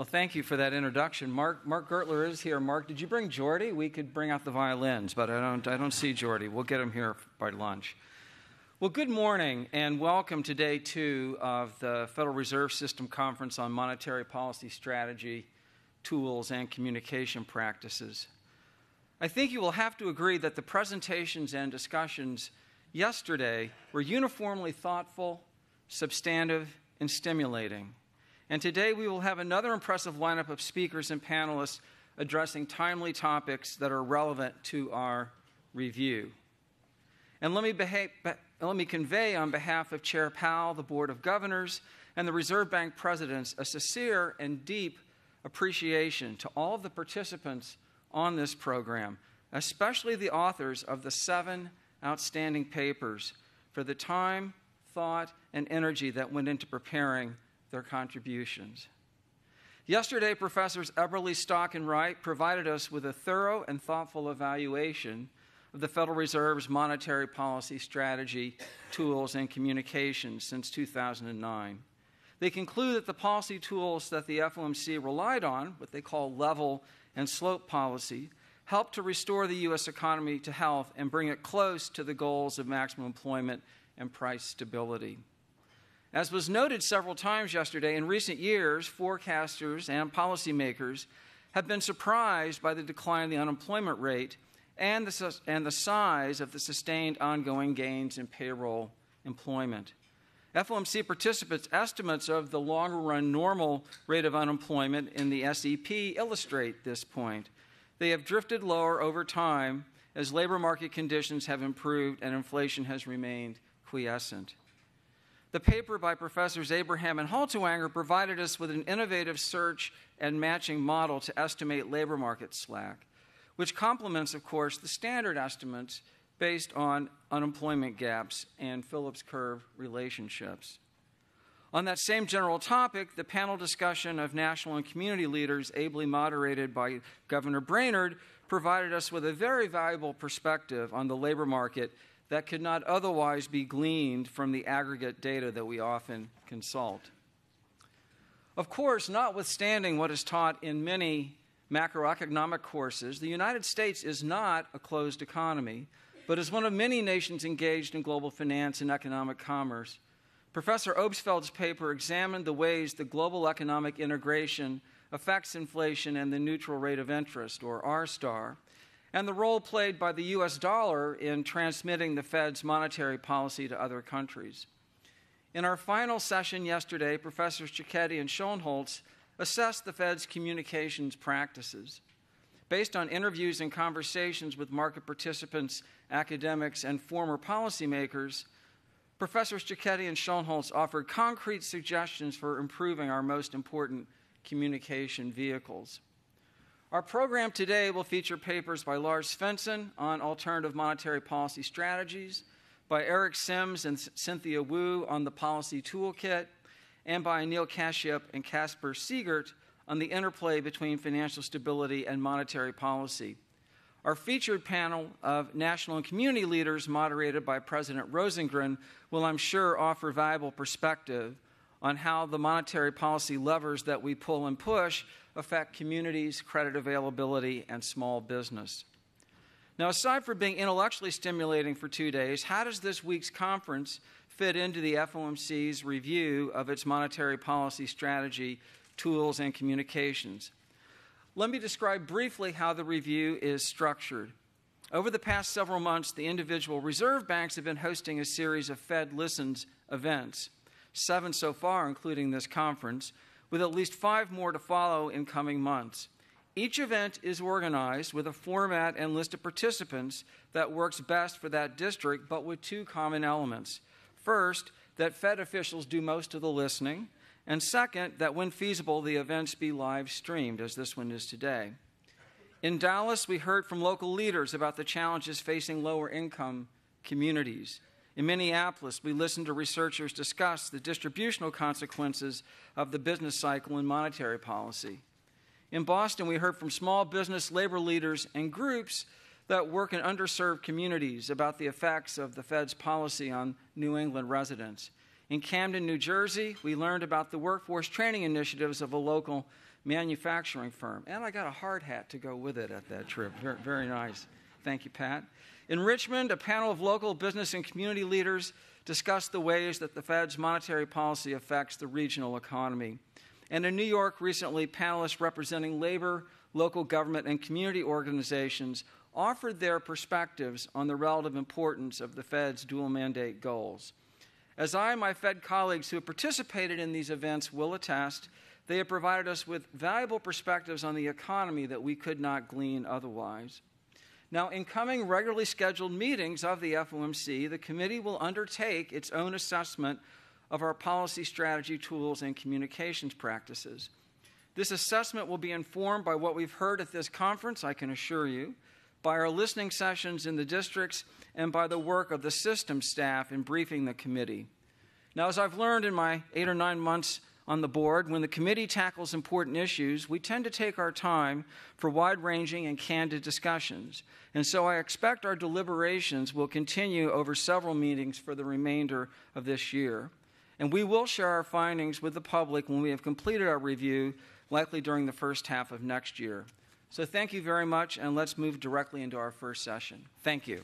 Well, thank you for that introduction. Mark, Mark Gertler is here. Mark, did you bring Jordi? We could bring out the violins, but I don't, I don't see Jordi. We'll get him here by lunch. Well, good morning and welcome to day two of the Federal Reserve System Conference on Monetary Policy Strategy, Tools, and Communication Practices. I think you will have to agree that the presentations and discussions yesterday were uniformly thoughtful, substantive, and stimulating. And today we will have another impressive lineup of speakers and panelists addressing timely topics that are relevant to our review. And let me, behave, let me convey on behalf of Chair Powell, the Board of Governors, and the Reserve Bank presidents a sincere and deep appreciation to all of the participants on this program, especially the authors of the seven outstanding papers, for the time, thought, and energy that went into preparing their contributions. Yesterday, Professors Eberly, Stock, and Wright provided us with a thorough and thoughtful evaluation of the Federal Reserve's monetary policy strategy, tools, and communications since 2009. They conclude that the policy tools that the FOMC relied on, what they call level and slope policy, helped to restore the U.S. economy to health and bring it close to the goals of maximum employment and price stability. As was noted several times yesterday, in recent years, forecasters and policymakers have been surprised by the decline in the unemployment rate and the, and the size of the sustained ongoing gains in payroll employment. FOMC participants' estimates of the longer run normal rate of unemployment in the SEP illustrate this point. They have drifted lower over time as labor market conditions have improved and inflation has remained quiescent. The paper by Professors Abraham and Haltiwanger provided us with an innovative search and matching model to estimate labor market slack, which complements, of course, the standard estimates based on unemployment gaps and Phillips curve relationships. On that same general topic, the panel discussion of national and community leaders, ably moderated by Governor Brainard, provided us with a very valuable perspective on the labor market that could not otherwise be gleaned from the aggregate data that we often consult. Of course, notwithstanding what is taught in many macroeconomic courses, the United States is not a closed economy, but is one of many nations engaged in global finance and economic commerce. Professor Obstfeld's paper examined the ways the global economic integration affects inflation and the neutral rate of interest, or R star, and the role played by the US dollar in transmitting the Fed's monetary policy to other countries. In our final session yesterday, Professors Cecchetti and Schoenholtz assessed the Fed's communications practices. Based on interviews and conversations with market participants, academics, and former policymakers, Professors Cecchetti and Schoenholtz offered concrete suggestions for improving our most important communication vehicles. Our program today will feature papers by Lars Svensson on alternative monetary policy strategies, by Eric Sims and Cynthia Wu on the policy toolkit, and by Anil Kashyap and Caspar Siegert on the interplay between financial stability and monetary policy. Our featured panel of national and community leaders, moderated by President Rosengren, will, I'm sure, offer valuable perspective on how the monetary policy levers that we pull and push affect communities, credit availability, and small business. Now, aside from being intellectually stimulating for two days, how does this week's conference fit into the FOMC's review of its monetary policy strategy, tools, and communications? Let me describe briefly how the review is structured. Over the past several months, the individual reserve banks have been hosting a series of Fed Listens events seven so far, including this conference, with at least five more to follow in coming months. Each event is organized with a format and list of participants that works best for that district, but with two common elements. First, that Fed officials do most of the listening, and second, that when feasible, the events be live streamed, as this one is today. In Dallas, we heard from local leaders about the challenges facing lower income communities. In Minneapolis, we listened to researchers discuss the distributional consequences of the business cycle and monetary policy. In Boston, we heard from small business labor leaders and groups that work in underserved communities about the effects of the Fed's policy on New England residents. In Camden, New Jersey, we learned about the workforce training initiatives of a local manufacturing firm. And I got a hard hat to go with it at that trip. Very, very nice. Thank you, Pat. In Richmond, a panel of local business and community leaders discussed the ways that the Fed's monetary policy affects the regional economy. And in New York, recently, panelists representing labor, local government, and community organizations offered their perspectives on the relative importance of the Fed's dual mandate goals. As I and my Fed colleagues who have participated in these events will attest, they have provided us with valuable perspectives on the economy that we could not glean otherwise. Now, in coming regularly scheduled meetings of the FOMC, the committee will undertake its own assessment of our policy strategy tools and communications practices. This assessment will be informed by what we've heard at this conference, I can assure you, by our listening sessions in the districts, and by the work of the system staff in briefing the committee. Now, as I've learned in my eight or nine months on the board, when the committee tackles important issues, we tend to take our time for wide ranging and candid discussions. And so I expect our deliberations will continue over several meetings for the remainder of this year. And we will share our findings with the public when we have completed our review, likely during the first half of next year. So thank you very much, and let's move directly into our first session. Thank you.